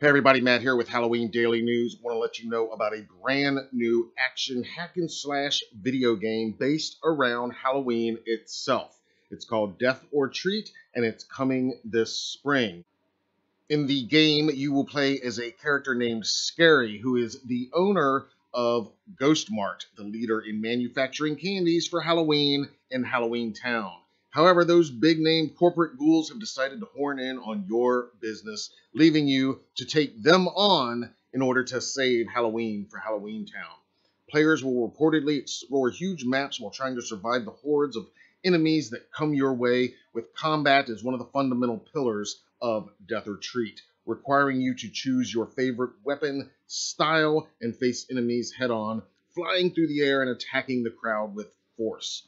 Hey everybody, Matt here with Halloween Daily News. Want to let you know about a brand new action hack and slash video game based around Halloween itself. It's called Death or Treat and it's coming this spring. In the game, you will play as a character named Scary, who is the owner of Ghost Mart, the leader in manufacturing candies for Halloween in Halloween Town. However, those big name corporate ghouls have decided to horn in on your business, leaving you to take them on in order to save Halloween for Halloween Town. Players will reportedly explore huge maps while trying to survive the hordes of enemies that come your way, with combat as one of the fundamental pillars of Death or Treat, requiring you to choose your favorite weapon, style, and face enemies head on, flying through the air and attacking the crowd with force.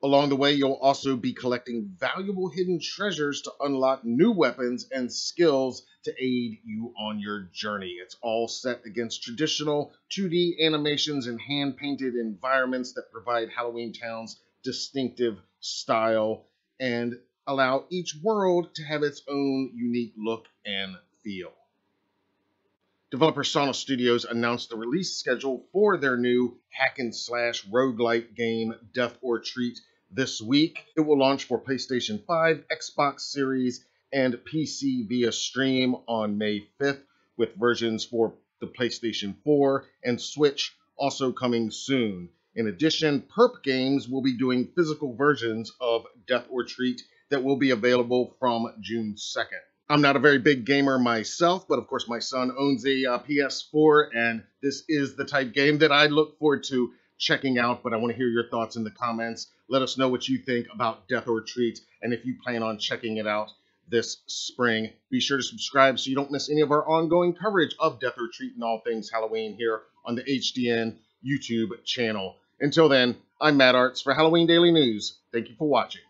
Along the way, you'll also be collecting valuable hidden treasures to unlock new weapons and skills to aid you on your journey. It's all set against traditional 2D animations and hand painted environments that provide Halloween Town's distinctive style and allow each world to have its own unique look and feel. Developer Saona Studios announced the release schedule for their new hack and slash roguelike game Death or Treat this week. It will launch for PlayStation 5, Xbox Series, and PC via Steam on May 5th, with versions for the PlayStation 4 and Switch also coming soon. In addition, Perp Games will be doing physical versions of Death or Treat that will be available from June 2nd. I'm not a very big gamer myself, but of course my son owns a uh, PS4, and this is the type game that I look forward to checking out. But I want to hear your thoughts in the comments. Let us know what you think about Death or Treat, and if you plan on checking it out this spring. Be sure to subscribe so you don't miss any of our ongoing coverage of Death or Treat and all things Halloween here on the HDN YouTube channel. Until then, I'm Matt Arts for Halloween Daily News. Thank you for watching.